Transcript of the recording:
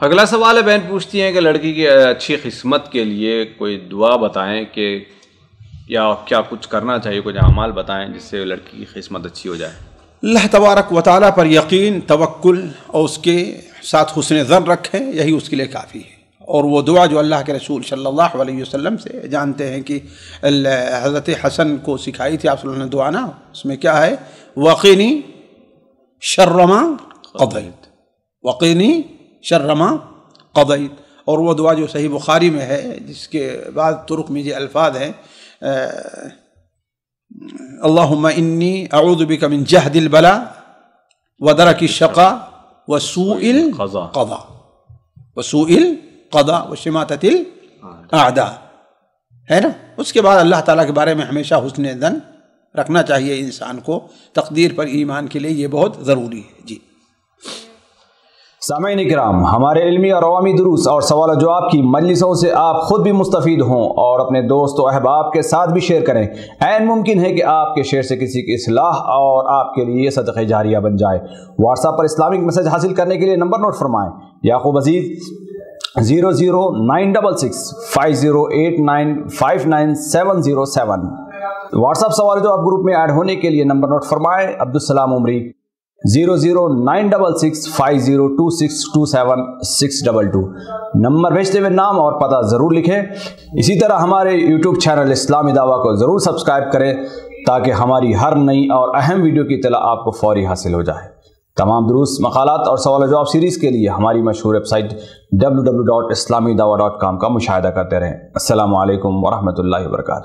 अगला सवाल है बहन पूछती हैं कि लड़की की अच्छी किस्मत के लिए कोई दुआ बताएँ कि या क्या कुछ करना चाहिए कुछ अमाल बताएँ जिससे लड़की की किस्मत अच्छी हो जाए? अल्लाह तबारक व ताली पर यकीन तवक्ल और उसके साथ हुसन ज़न रखें यही उसके लिए काफ़ी है। और वो दुआ जो अल्लाह के रसूल सल्लल्लाहु अलैहि वसल्लम से जानते हैं कि हज़रत हसन को सिखाई थी आप ने दुआ ना उसमें क्या है? वकीनी शर्रमा कदैत वकीनी शर्रमा कदैत और वो दुआ जो सही बुखारी में है जिसके बाद तुर्क में ये अल्फाज हैं अल्लाहुम्मा इन्नी अऊदु मिन जहदिल बला व दरकी शका व सूइल कदा। व सूइल कदा व शमातिल आदा। है ना? उसके बाद अल्लाह ताला के बारे में हमेशा हुसन दन रखना चाहिए इंसान को। तकदीर पर ईमान के लिए ये बहुत ज़रूरी है। जी। सामीन कराम हमारे इलमी और अवामी दुरुस और सवाल जवाब की मजलिसों से आप खुद भी मुस्तफ़ हों और अपने दोस्तों अहबाब के साथ भी शेयर करें। एन मुमकिन है कि आपके शेयर से किसी की असलाह और आपके लिए सदक़ जारिया बन जाए। व्हाट्सएप पर इस्लामिक मैसेज हासिल करने के लिए number note फरमाएँ। Yakub Aziz, zero zero nine double six, five zero eight nine five nine seven zero seven. WhatsApp सवाल जवाब ग्रुप में ऐड होने के लिए number note फरमाएँ। Abdulsalam Umari. Zero zero nine double six five zero two six two seven six double two. Number भेजते हुए नाम और पता ज़रूर लिखें। इसी तरह हमारे यूट्यूब चैनल इस्लामी दावा को ज़रूर सब्सक्राइब करें, ताकि हमारी हर नई और अहम वीडियो की तला आपको फौरी हासिल हो जाए। तमाम दुरुस्त मकालत और सवाल जवाब सीरीज़ के लिए हमारी मशहूर website W W dot Islami Dawa dot com का मुशाह करते रहें। असल वरहमल वर्का